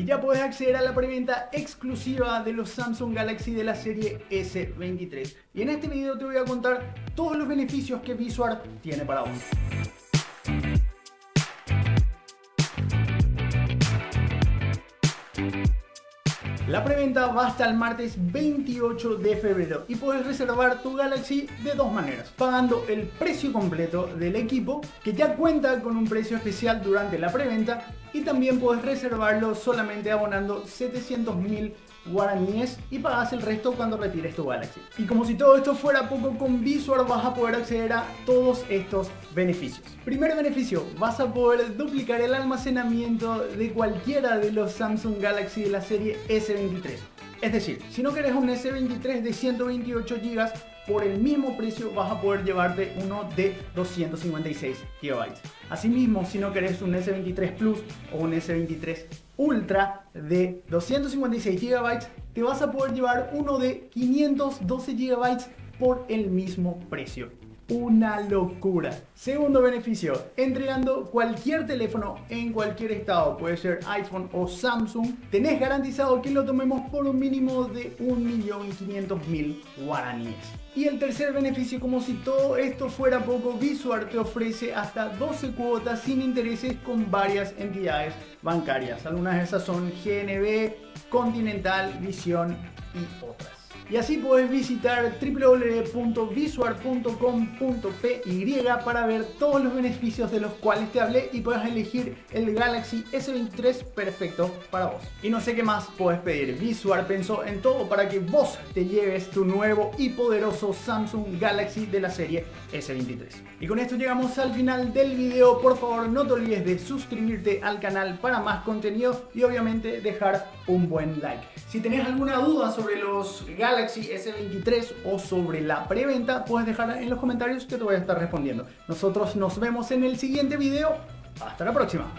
Y ya puedes acceder a la preventa exclusiva de los Samsung Galaxy de la serie S23. Y en este video te voy a contar todos los beneficios que Visual tiene para vos. La preventa va hasta el martes 28 de febrero y puedes reservar tu Galaxy de dos maneras. Pagando el precio completo del equipo, que ya cuenta con un precio especial durante la preventa, y también puedes reservarlo solamente abonando 700 mil guaraníes y pagas el resto cuando retires tu Galaxy. Y como si todo esto fuera poco, con Visual vas a poder acceder a todos estos beneficios. Primer beneficio, vas a poder duplicar el almacenamiento de cualquiera de los Samsung Galaxy de la serie S23. Es decir, si no querés un S23 de 128 GB, por el mismo precio vas a poder llevarte uno de 256 GB. Asimismo, si no querés un S23 Plus o un S23 Ultra de 256 GB, te vas a poder llevar uno de 512 GB por el mismo precio una locura. Segundo beneficio, entregando cualquier teléfono en cualquier estado, puede ser iPhone o Samsung, tenés garantizado que lo tomemos por un mínimo de 1.500.000 guaraníes. Y el tercer beneficio, como si todo esto fuera poco, Visual te ofrece hasta 12 cuotas sin intereses con varias entidades bancarias. Algunas de esas son GNB, Continental, Visión y otras. Y así puedes visitar www.visual.com.py para ver todos los beneficios de los cuales te hablé y puedas elegir el Galaxy S23 perfecto para vos. Y no sé qué más puedes pedir. Visual pensó en todo para que vos te lleves tu nuevo y poderoso Samsung Galaxy de la serie S23. Y con esto llegamos al final del video. Por favor, no te olvides de suscribirte al canal para más contenido y obviamente dejar un buen like. Si tenés alguna duda sobre los Galaxy Galaxy S23 o sobre la preventa, puedes dejar en los comentarios que te voy a estar respondiendo. Nosotros nos vemos en el siguiente video. Hasta la próxima.